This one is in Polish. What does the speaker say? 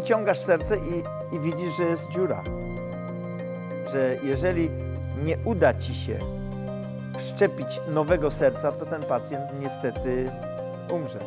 wyciągasz serce i, i widzisz, że jest dziura. Że jeżeli nie uda ci się wszczepić nowego serca, to ten pacjent niestety umrze.